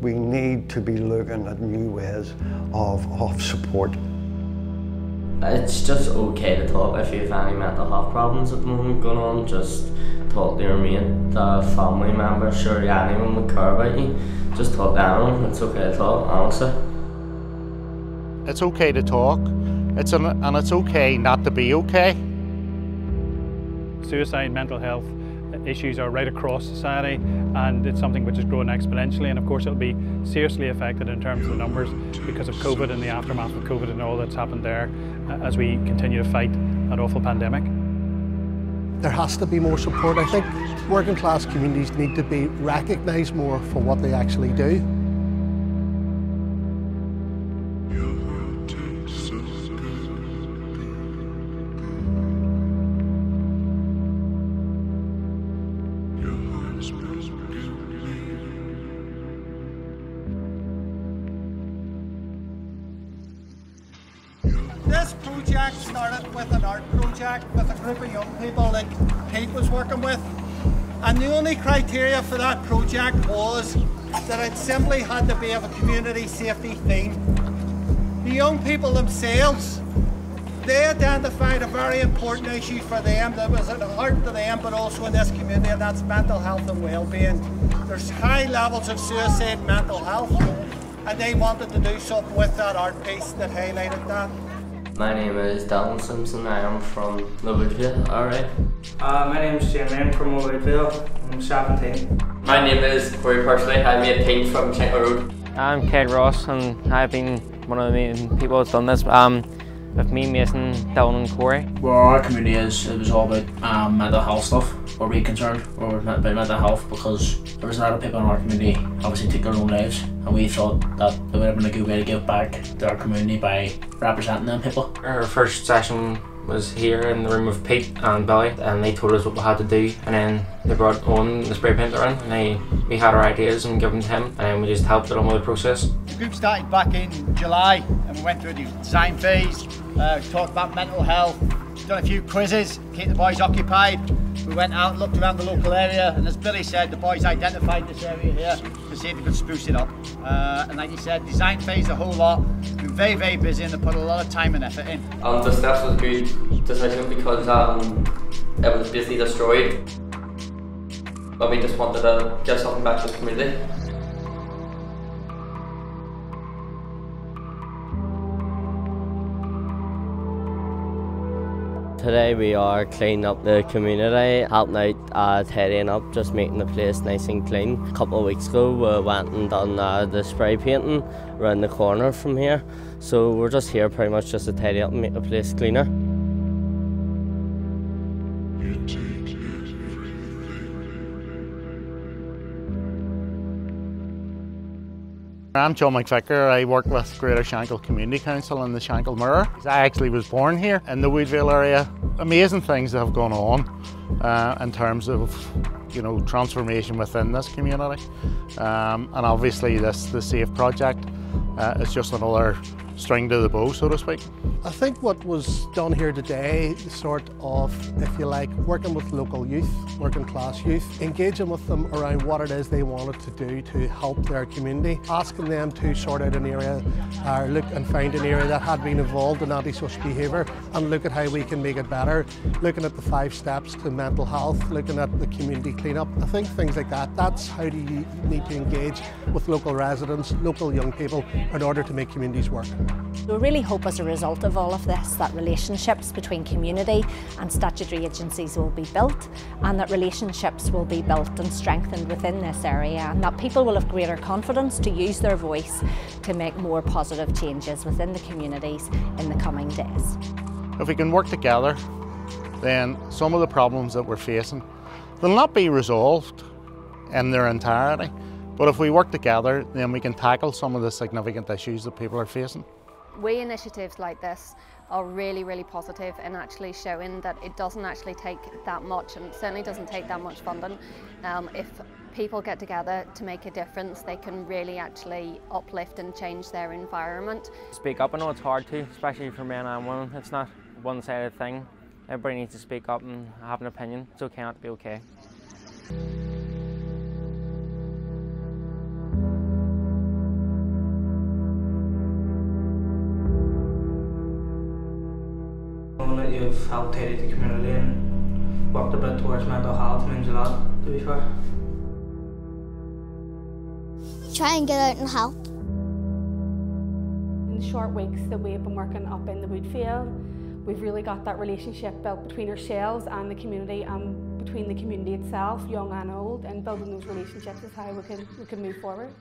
we need to be looking at new ways of, of support. It's just okay to talk if you have any mental health problems at the moment going on. Just talk to your mate, a family member, sure anyone would care about you. Just talk to anyone. It's okay to talk, honestly. It's okay to talk. It's an, and it's okay not to be okay. Suicide, mental health issues are right across society and it's something which is growing exponentially and of course it'll be seriously affected in terms of the numbers because of COVID and the aftermath of COVID and all that's happened there uh, as we continue to fight that awful pandemic. There has to be more support. I think working class communities need to be recognised more for what they actually do. This project started with an art project with a group of young people that Pete was working with. And the only criteria for that project was that it simply had to be of a community safety theme. The young people themselves, they identified a very important issue for them that was at the heart of them, but also in this community, and that's mental health and well-being. There's high levels of suicide mental health, and they wanted to do something with that art piece that highlighted that. My name is Dalton Simpson. I am from Woodvale, alright. Uh, my name is Jamie. I'm from Woodvale. I'm 17. My name is Corey Parsley. I'm 18 from Shankill Road. I'm Ked Ross and I've been one of the main people that's done this. Um, with me, Mason, Dylan and Corey. Where our community is, it was all about um, mental health stuff. Were we concerned or about mental health because there was a lot of people in our community obviously took their own lives and we thought that it would have been a good way to give back to our community by representing them people. Our first session was here in the room with Pete and Billy and they told us what we had to do and then they brought on the spray painter in and they, we had our ideas and given them to him and then we just helped along with the process. The group started back in July and we went through the design phase, uh, talked about mental health, done a few quizzes, keep the boys occupied. We went out, looked around the local area, and as Billy said, the boys identified this area here to see if they could spruce it up. Uh, and like you said, design phase a whole lot. Been very, very busy and they put a lot of time and effort in. Um, the steps was a good decision because um, it was basically destroyed. But we just wanted to give something back to the community. Today we are cleaning up the community, helping out uh, tidying up, just making the place nice and clean. A couple of weeks ago we went and done uh, the spray painting around the corner from here. So we're just here pretty much just to tidy up and make the place cleaner. I'm John McVicker. I work with Greater Shankill Community Council in the Shankill Mirror. I actually was born here in the Woodvale area. Amazing things have gone on uh, in terms of you know transformation within this community, um, and obviously this the Safe project uh, is just another string to the bow, so to speak. I think what was done here today, sort of, if you like, working with local youth, working class youth, engaging with them around what it is they wanted to do to help their community, asking them to sort out an area or look and find an area that had been involved in antisocial behaviour and look at how we can make it better, looking at the five steps to mental health, looking at the community cleanup. I think things like that, that's how do you need to engage with local residents, local young people in order to make communities work. We really hope as a result of all of this that relationships between community and statutory agencies will be built and that relationships will be built and strengthened within this area and that people will have greater confidence to use their voice to make more positive changes within the communities in the coming days. If we can work together, then some of the problems that we're facing will not be resolved in their entirety. But if we work together, then we can tackle some of the significant issues that people are facing. We initiatives like this are really, really and actually showing that it doesn't actually take that much and certainly doesn't take that much funding. Um, if people get together to make a difference, they can really actually uplift and change their environment. Speak up, I know it's hard to, especially for men and women. It's not one-sided thing. Everybody needs to speak up and have an opinion. It's okay not to be okay. You've helped tidy the community and worked a bit towards mental health means a lot, to be fair. Try and get out and help. In the short weeks that we've been working up in the Woodfield, we've really got that relationship built between ourselves and the community and between the community itself, young and old, and building those relationships is how we can, we can move forward.